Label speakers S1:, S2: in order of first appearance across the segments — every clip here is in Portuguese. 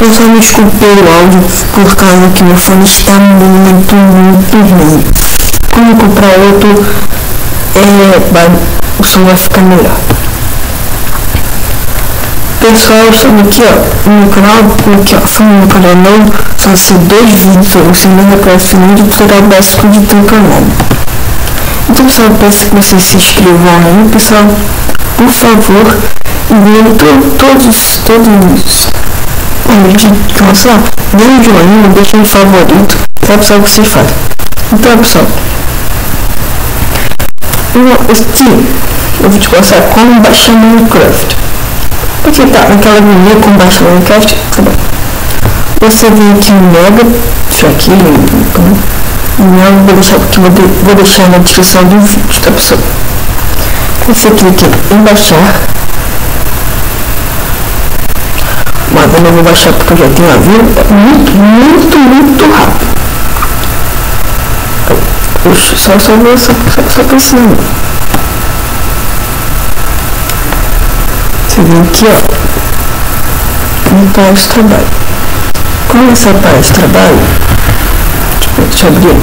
S1: Eu me escutei o áudio por causa que meu fone está muito, muito ruim. Quando comprar outro, é, vai, o som vai ficar melhor. Pessoal, estamos aqui ó, no canal, aqui ó, foi no canal novo, só ser dois vídeos por semana para segundo tutorial básico de canal. Então pessoal, peço que vocês se inscrevam aí, pessoal, por favor, e vejam to, todos, todos que lançar, deem um joinha, deixem favorito, é o pessoal que vocês fazem. Então pessoal, eu, este, eu vou te mostrar como baixar Minecraft. Porque tá naquela agonia com baixo Minecraft, tá bom. Você vem aqui no Mega, isso aqui, não vou deixar, porque vou, de, vou deixar na descrição do vídeo, tá pessoal? Você clica em baixar. Eu vou baixar porque eu já tenho aviso. É muito, muito, muito rápido. Puxa, só, só, só, só, só cima. Você vem aqui, ó, em paz de trabalho. Com essa paz de trabalho, deixa eu abrir.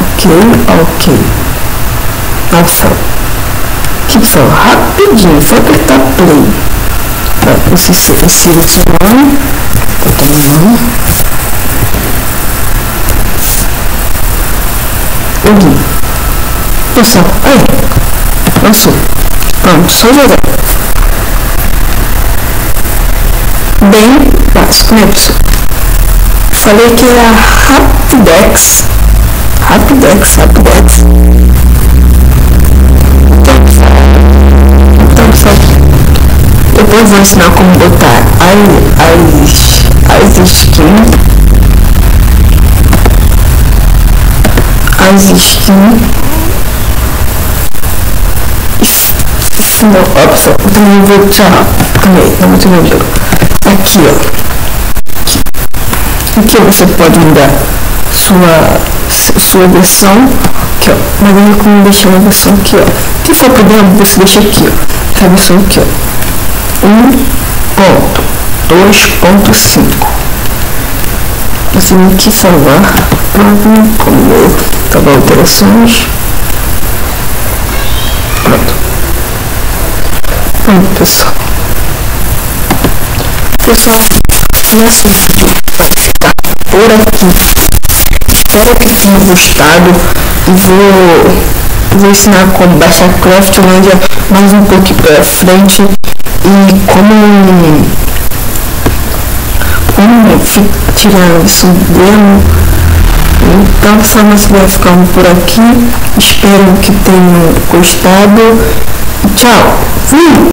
S1: Ok, ok. Ação. Que pessoal, rapidinho, só apertar play. Pra você selecionar, botar no nome. Aqui. Pessoal, aí. Passou. Pronto, só jogar. Bem básico, né, pessoal? Falei que era Rapidex. Rapidex, Rapidex. Depois vou ensinar como botar as, as, as skins. As skins Não, ó pessoal, eu também vou tirar. Calma não muito meu. Aqui, ó. Aqui você pode mudar sua, sua versão. Aqui, ó. Mas eu como deixar uma versão aqui, ó. Se for problema, você deixa aqui, ó. Essa versão aqui, ó. 1.2.5 Você tem que salvar. Como salvar alterações. Pronto, pessoal. Pessoal, nesse vídeo vai ficar por aqui. Espero que tenham gostado e vou, vou ensinar como baixar Craftlandia mais um pouco para frente e como como tirar isso demo então vamos ficando por aqui espero que tenham gostado tchau fui